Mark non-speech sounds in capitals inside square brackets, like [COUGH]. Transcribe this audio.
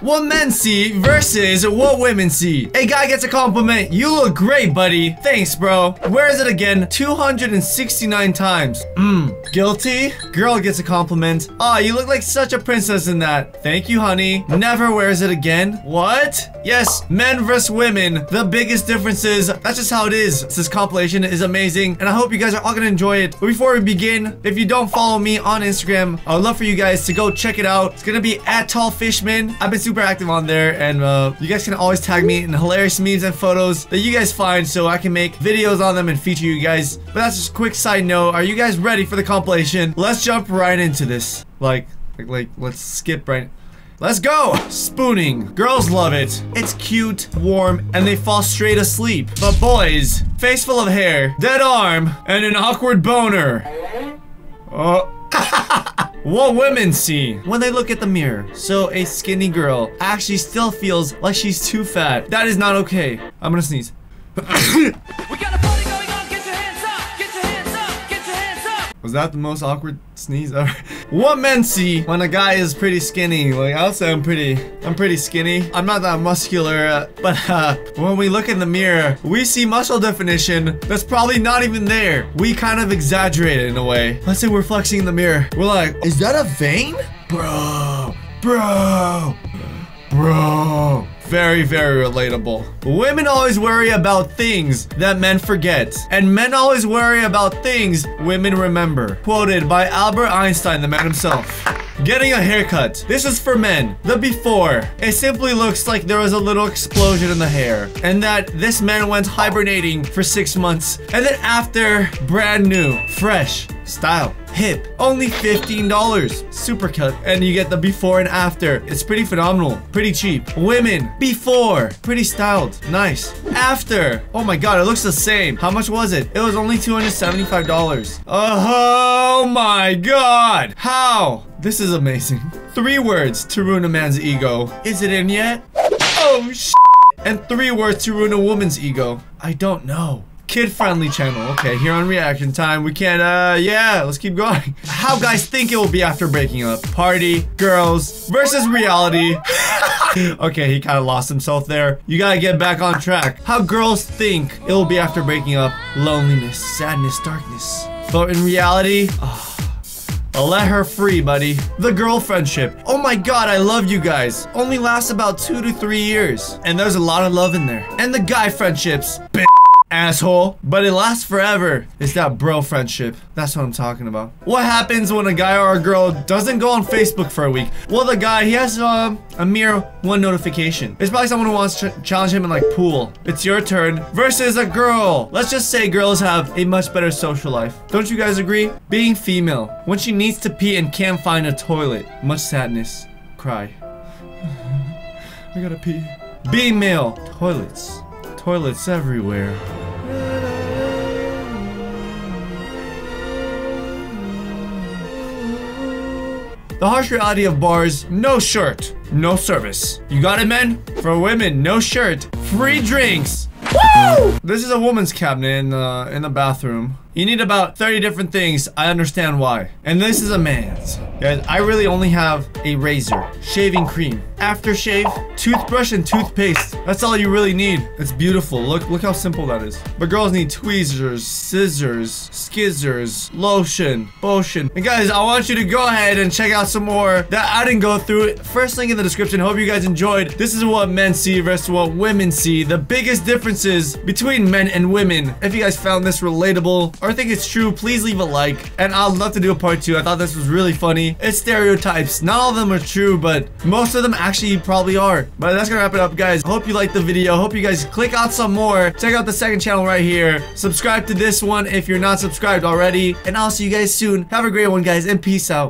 What men see versus what women see. A guy gets a compliment. You look great, buddy. Thanks, bro. Where is it again? 269 times. Mmm. Guilty? Girl gets a compliment. Aw, oh, you look like such a princess in that. Thank you, honey. Never wears it again. What? Yes, men versus women. The biggest differences. That's just how it is. This compilation is amazing, and I hope you guys are all gonna enjoy it. But before we begin, if you don't follow me on Instagram, I would love for you guys to go check it out. It's gonna be at Tal Fishman. I've been super active on there, and uh, you guys can always tag me in hilarious memes and photos that you guys find so I can make videos on them and feature you guys. But that's just a quick side note. Are you guys ready for the compilation? Let's jump right into this. Like, like, like let's skip right... Let's go! Spooning. Girls love it. It's cute, warm, and they fall straight asleep. But boys, face full of hair, dead arm, and an awkward boner. Oh. What women see when they look at the mirror. So a skinny girl actually still feels like she's too fat. That is not okay. I'm gonna sneeze. Was that the most awkward sneeze ever? What men see when a guy is pretty skinny? Like, I'll say I'm pretty, I'm pretty skinny. I'm not that muscular, uh, [LAUGHS] but uh, when we look in the mirror, we see muscle definition that's probably not even there. We kind of exaggerate it in a way. Let's say we're flexing in the mirror. We're like, is that a vein? Bro, bro, bro. Very, very relatable. Women always worry about things that men forget. And men always worry about things women remember. Quoted by Albert Einstein, the man himself. Getting a haircut. This is for men. The before. It simply looks like there was a little explosion in the hair. And that this man went hibernating for six months. And then after, brand new, fresh, style, hip, only $15. Super cut. And you get the before and after. It's pretty phenomenal. Pretty cheap. Women, before, pretty styled. Nice. After, oh my god, it looks the same. How much was it? It was only $275. Oh my god. How? This is amazing. [LAUGHS] Three words to ruin a man's ego. Is it in yet? Oh, sh And three words to ruin a woman's ego. I don't know kid-friendly channel. Okay, here on Reaction Time, we can, uh, yeah, let's keep going. How guys think it will be after breaking up. Party, girls, versus reality. [LAUGHS] okay, he kind of lost himself there. You gotta get back on track. How girls think it will be after breaking up. Loneliness, sadness, darkness. But in reality, oh, I'll let her free, buddy. The girl friendship. Oh my god, I love you guys. Only lasts about two to three years. And there's a lot of love in there. And the guy friendships asshole. But it lasts forever. It's that bro friendship. That's what I'm talking about. What happens when a guy or a girl doesn't go on Facebook for a week? Well, the guy, he has uh, a mere one notification. It's probably someone who wants to challenge him in like pool. It's your turn versus a girl. Let's just say girls have a much better social life. Don't you guys agree? Being female, when she needs to pee and can't find a toilet, much sadness, cry. [SIGHS] I gotta pee. Being male, toilets. Toilets everywhere. The harsh reality of bars, no shirt, no service. You got it, men? For women, no shirt, free drinks. Woo! This is a woman's cabinet in the, in the bathroom. You need about 30 different things. I understand why. And this is a man's. Guys, I really only have a razor, shaving cream, aftershave, toothbrush, and toothpaste. That's all you really need. It's beautiful. Look, look how simple that is. But girls need tweezers, scissors, skizzers, lotion, potion. And guys, I want you to go ahead and check out some more that I didn't go through. First link in the description. Hope you guys enjoyed. This is what men see versus what women see. The biggest differences between men and women. If you guys found this relatable, or think it's true, please leave a like. And I'd love to do a part two. I thought this was really funny. It's stereotypes. Not all of them are true, but most of them actually probably are. But that's gonna wrap it up, guys. Hope you liked the video. Hope you guys click out some more. Check out the second channel right here. Subscribe to this one if you're not subscribed already. And I'll see you guys soon. Have a great one, guys, and peace out.